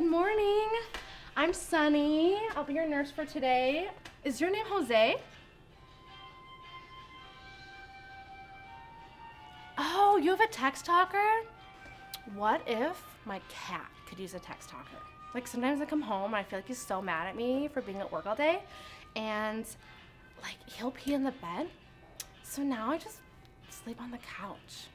morning. I'm Sunny. I'll be your nurse for today. Is your name Jose? Oh, you have a text talker? What if my cat could use a text talker? Like sometimes I come home and I feel like he's so mad at me for being at work all day and like he'll pee in the bed. So now I just sleep on the couch.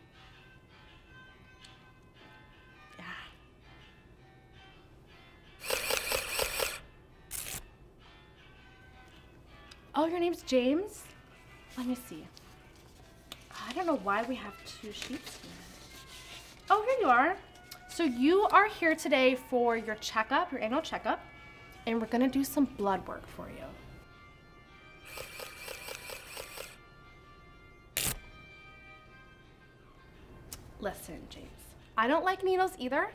Oh, your name's James? Let me see. I don't know why we have two sheets here. Oh, here you are. So you are here today for your checkup, your annual checkup, and we're gonna do some blood work for you. Listen, James, I don't like needles either,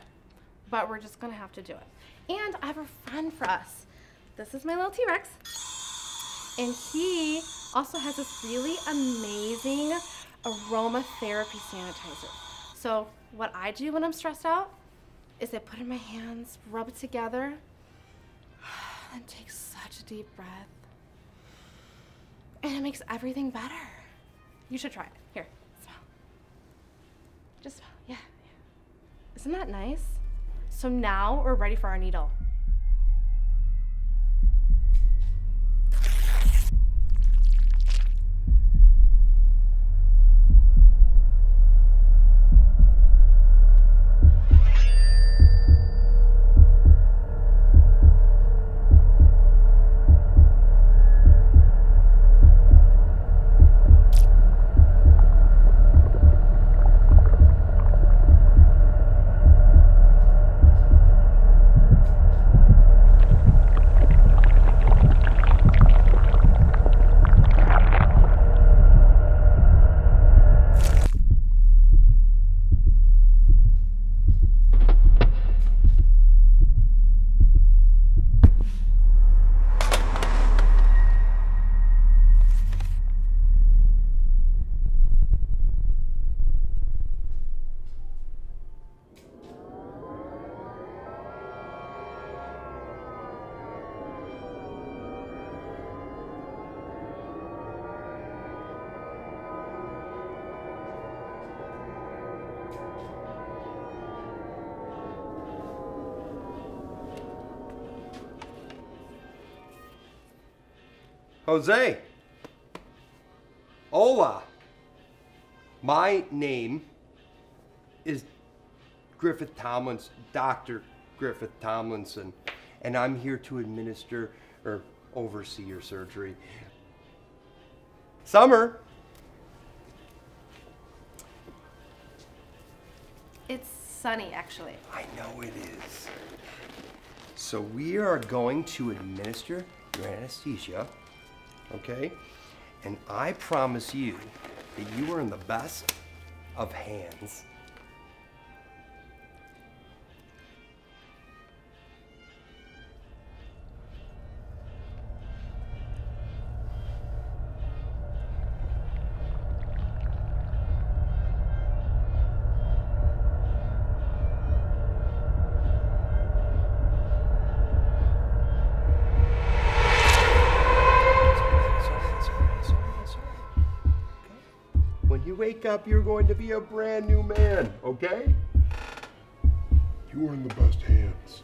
but we're just gonna have to do it. And I have a friend for us. This is my little T-Rex. And he also has this really amazing aromatherapy sanitizer. So what I do when I'm stressed out is I put in my hands, rub it together, and take such a deep breath. And it makes everything better. You should try it. Here, smell. Just smell. Yeah, yeah. Isn't that nice? So now we're ready for our needle. Jose. Hola. My name is Griffith Tomlinson, Dr. Griffith Tomlinson, and I'm here to administer or oversee your surgery. Summer. It's sunny, actually. I know it is. So we are going to administer your anesthesia, okay? And I promise you that you are in the best of hands. When you wake up, you're going to be a brand new man, okay? You are in the best hands.